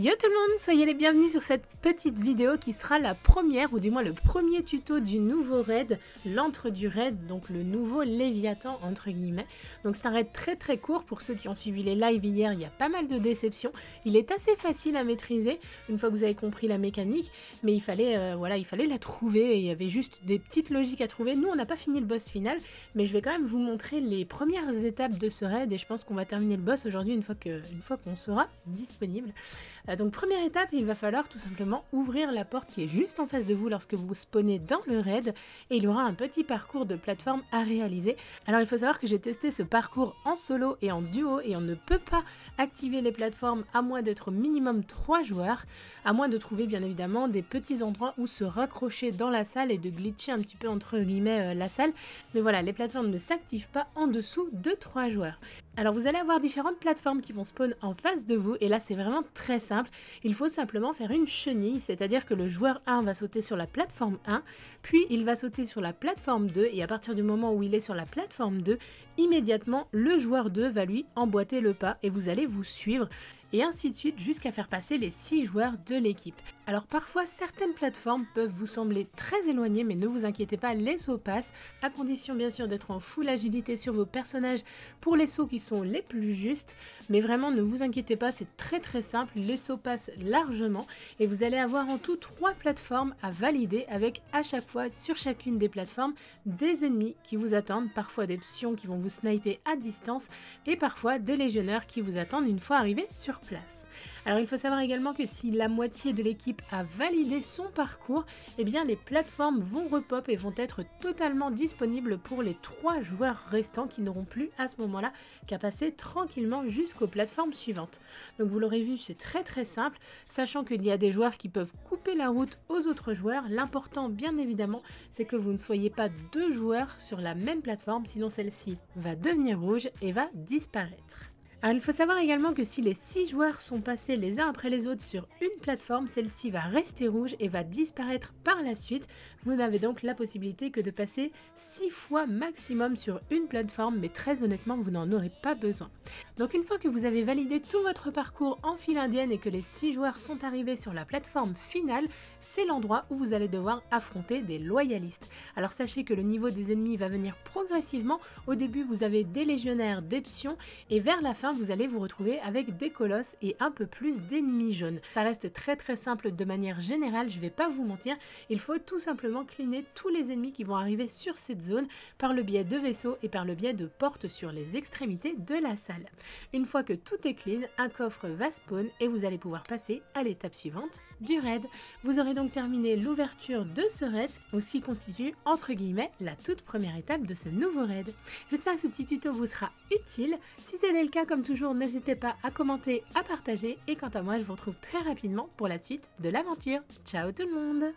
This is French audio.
Yo tout le monde, soyez les bienvenus sur cette petite vidéo qui sera la première ou du moins le premier tuto du nouveau raid, l'entre du raid, donc le nouveau Léviathan entre guillemets. Donc c'est un raid très très court pour ceux qui ont suivi les lives hier, il y a pas mal de déceptions. Il est assez facile à maîtriser une fois que vous avez compris la mécanique, mais il fallait euh, voilà, il fallait la trouver et il y avait juste des petites logiques à trouver. Nous on n'a pas fini le boss final, mais je vais quand même vous montrer les premières étapes de ce raid et je pense qu'on va terminer le boss aujourd'hui une fois que une fois qu'on sera disponible. Euh, donc première étape, il va falloir tout simplement ouvrir la porte qui est juste en face de vous lorsque vous spawnez dans le raid et il y aura un petit parcours de plateforme à réaliser. Alors il faut savoir que j'ai testé ce parcours en solo et en duo et on ne peut pas activer les plateformes à moins d'être minimum 3 joueurs, à moins de trouver bien évidemment des petits endroits où se raccrocher dans la salle et de glitcher un petit peu entre guillemets euh, la salle. Mais voilà, les plateformes ne s'activent pas en dessous de 3 joueurs. Alors vous allez avoir différentes plateformes qui vont spawn en face de vous et là c'est vraiment très simple. Il faut simplement faire une chenille, c'est-à-dire que le joueur 1 va sauter sur la plateforme 1, puis il va sauter sur la plateforme 2 et à partir du moment où il est sur la plateforme 2, immédiatement le joueur 2 va lui emboîter le pas et vous allez vous suivre et ainsi de suite jusqu'à faire passer les 6 joueurs de l'équipe. Alors parfois certaines plateformes peuvent vous sembler très éloignées mais ne vous inquiétez pas, les sauts passent, à condition bien sûr d'être en full agilité sur vos personnages pour les sauts qui sont les plus justes, mais vraiment ne vous inquiétez pas, c'est très très simple, les sauts passent largement et vous allez avoir en tout 3 plateformes à valider avec à chaque fois sur chacune des plateformes des ennemis qui vous attendent, parfois des pions qui vont vous sniper à distance et parfois des légionnaires qui vous attendent une fois arrivés sur place. Alors il faut savoir également que si la moitié de l'équipe a validé son parcours, eh bien les plateformes vont repop et vont être totalement disponibles pour les 3 joueurs restants qui n'auront plus à ce moment-là qu'à passer tranquillement jusqu'aux plateformes suivantes. Donc vous l'aurez vu, c'est très très simple, sachant qu'il y a des joueurs qui peuvent couper la route aux autres joueurs. L'important bien évidemment, c'est que vous ne soyez pas deux joueurs sur la même plateforme, sinon celle-ci va devenir rouge et va disparaître. Alors il faut savoir également que si les 6 joueurs sont passés les uns après les autres sur une plateforme, celle-ci va rester rouge et va disparaître par la suite. Vous n'avez donc la possibilité que de passer 6 fois maximum sur une plateforme, mais très honnêtement vous n'en aurez pas besoin. Donc une fois que vous avez validé tout votre parcours en file indienne et que les 6 joueurs sont arrivés sur la plateforme finale, c'est l'endroit où vous allez devoir affronter des loyalistes. Alors sachez que le niveau des ennemis va venir progressivement. Au début vous avez des légionnaires, des pions et vers la fin vous allez vous retrouver avec des colosses et un peu plus d'ennemis jaunes. Ça reste très très simple de manière générale, je vais pas vous mentir, il faut tout simplement cleaner tous les ennemis qui vont arriver sur cette zone par le biais de vaisseaux et par le biais de portes sur les extrémités de la salle. Une fois que tout est clean, un coffre va spawn et vous allez pouvoir passer à l'étape suivante du raid. Vous aurez donc terminé l'ouverture de ce raid, aussi constitue entre guillemets la toute première étape de ce nouveau raid. J'espère que ce petit tuto vous sera utile. Si c'est le cas, comme toujours, n'hésitez pas à commenter, à partager et quant à moi, je vous retrouve très rapidement pour la suite de l'aventure. Ciao tout le monde